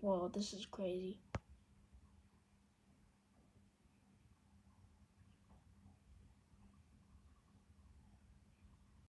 Whoa, this is crazy.